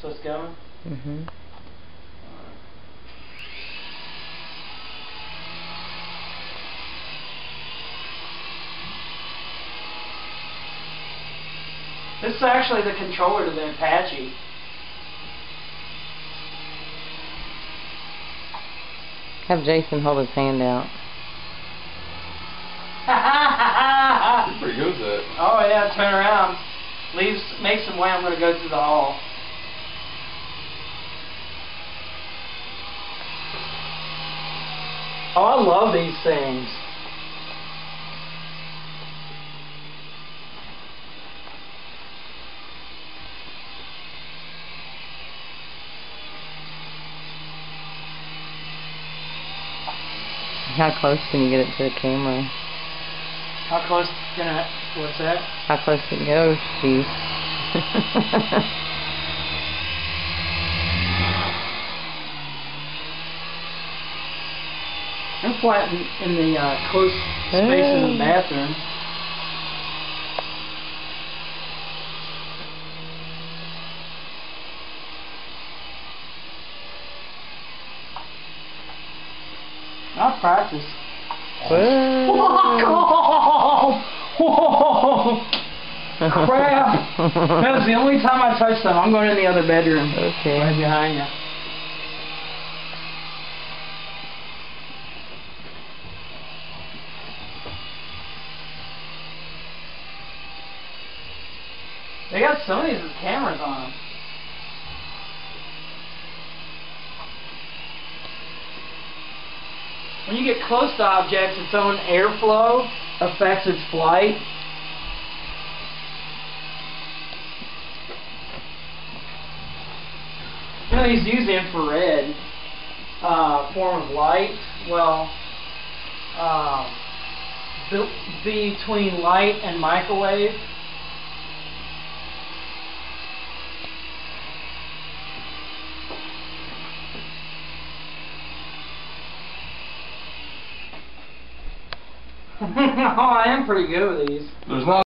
So it's going? Mm-hmm. This is actually the controller to the Apache. Have Jason hold his hand out. You're pretty good at that. oh yeah, turn around. Leaves, makes some way I'm going to go through the hall. Oh, I love these things. How close can you get it to the camera? How close can I, what's that? How close can it go? Oh, jeez. I'm flat in, in the uh, close space in the Oh. bathroom. I'll practice. Whoa. Whoa! Crap! That was the only time I touched them. I'm going in the other bedroom. Okay. Right behind you. They got some of these cameras on them. When you get close to objects, its own airflow affects its flight. You know, these use infrared uh, form of light. Well, uh, be- between light and microwave. oh, I am pretty good with these. There's not